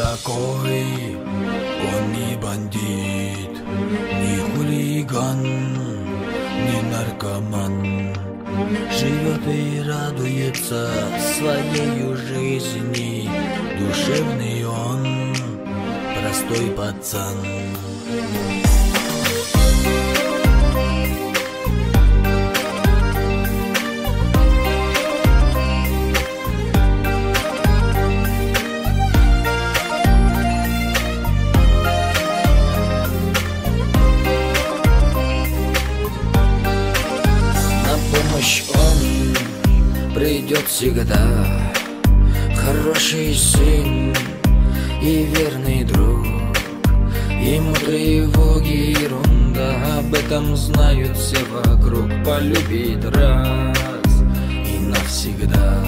такой, он не бандит, не хулиган, не наркоман. Живет и радуется своей жизни, душевный он, простой пацан. Придет всегда Хороший сын и верный друг. Ему тревоги ерунда Об этом знают все вокруг. Полюбит раз и навсегда.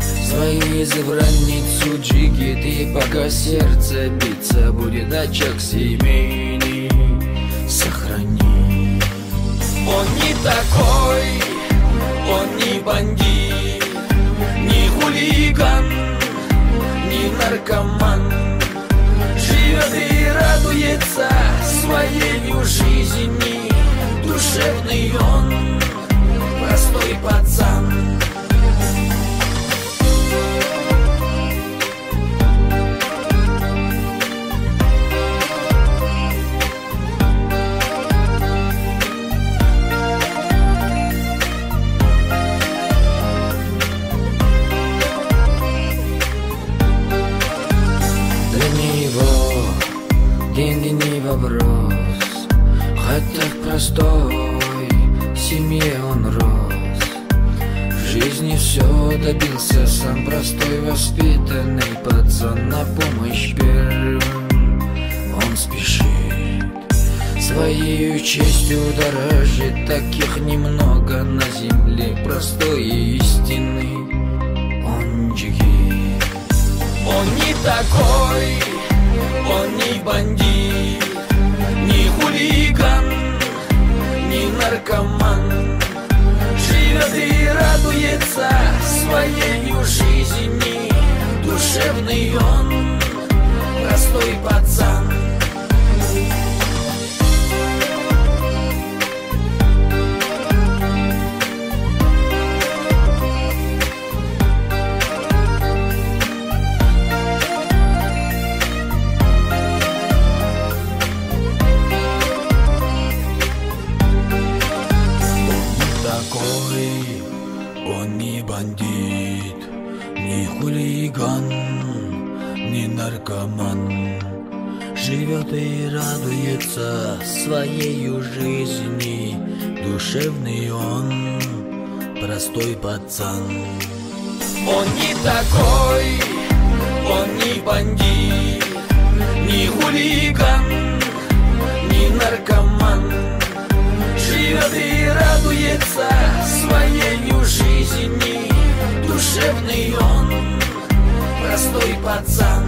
Свою избранницу джигит И пока сердце биться будет Очаг семейный сохрани Он не такой Душевный он, простой пацан. Деньги не вопрос. Хотя простой семье он рос. В жизни все добился сам простой воспитанный пацан На помощь первым. Он спешит Своей честью дорожит Таких немного на земле Простой и истинный. Он джигит. Он не такой он не бандит, не хулиган, наркоман наркоман. Живет и радуется своей жизни. Душевный он, простой пацан. Он не такой, он не бандит, не хулиган, не наркоман. Живет и радуется своей жизни. Душевный он, простой пацан.